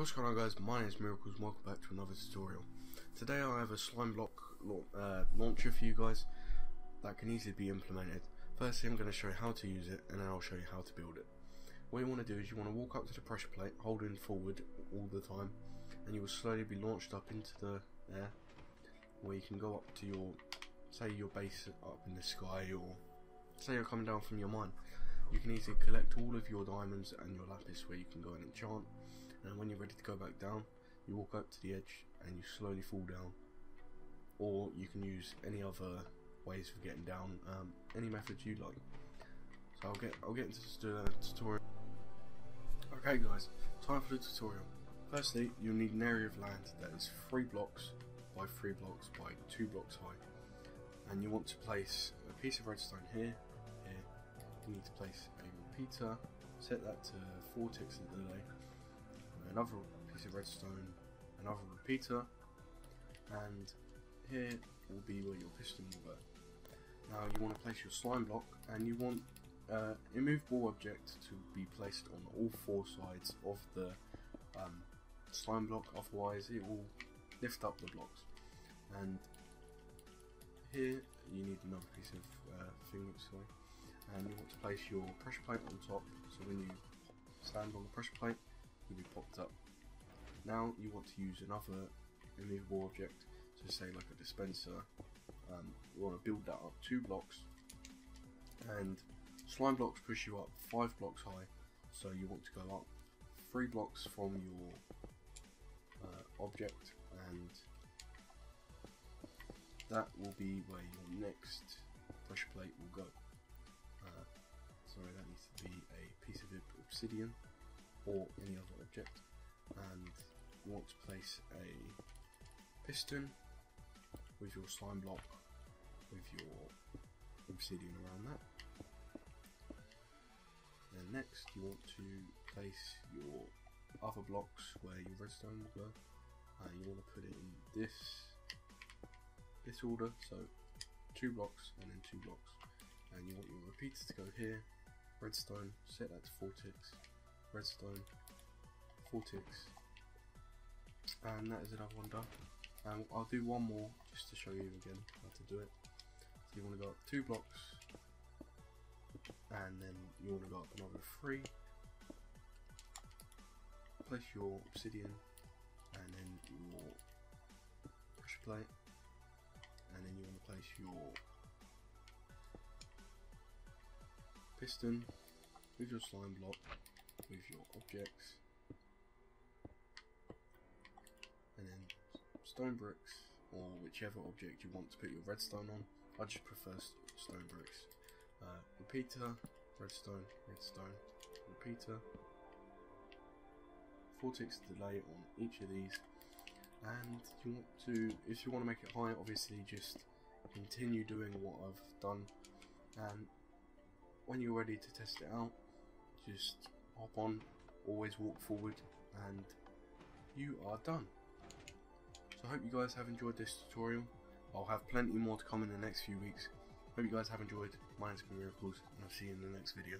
what's going on guys, my name is Miraclez welcome back to another tutorial. Today I have a slime block uh, launcher for you guys that can easily be implemented. Firstly I'm going to show you how to use it and then I'll show you how to build it. What you want to do is you want to walk up to the pressure plate, holding forward all the time and you will slowly be launched up into the air where you can go up to your, say your base up in the sky or say you're coming down from your mine. You can easily collect all of your diamonds and your lapis where you can go and enchant. And when you're ready to go back down you walk up to the edge and you slowly fall down. Or you can use any other ways of getting down um, any method you like. So I'll get I'll get into the tutorial. Okay guys time for the tutorial. Firstly you'll need an area of land that is 3 blocks by 3 blocks by 2 blocks high. And you want to place a piece of redstone here need to place a repeater set that to 4 ticks a delay another piece of redstone, another repeater, and here will be where your piston will go. Now you want to place your slime block and you want uh, immovable object to be placed on all four sides of the um, slime block otherwise it will lift up the blocks and here you need another piece of uh, thing sorry and you want to place your pressure plate on top so when you stand on the pressure plate will be popped up. Now you want to use another immovable object, so say like a dispenser. Um, you want to build that up two blocks, and slime blocks push you up five blocks high, so you want to go up three blocks from your uh, object, and that will be where your next pressure plate will go. Uh, sorry, that needs to be a piece of obsidian or any other object. And you want to place a piston with your slime block with your obsidian around that. Then next you want to place your other blocks where your redstone will go. And you want to put it in this this order. So two blocks and then two blocks and you want your repeater to go here redstone set that to 4 ticks redstone, 4 ticks, and that is another one done. And I'll do one more just to show you again how to do it. So you want to go up two blocks, and then you want to go up another three. Place your obsidian, and then your pressure plate, and then you want to place your piston with your slime block with your objects and then stone bricks or whichever object you want to put your redstone on. I just prefer stone bricks. Uh, repeater redstone redstone repeater. 4 ticks delay on each of these. And you want to if you want to make it high obviously just continue doing what I've done. And when you're ready to test it out just hop on, always walk forward, and you are done. So I hope you guys have enjoyed this tutorial. I'll have plenty more to come in the next few weeks. Hope you guys have enjoyed. My name's Miraclez, and I'll see you in the next video.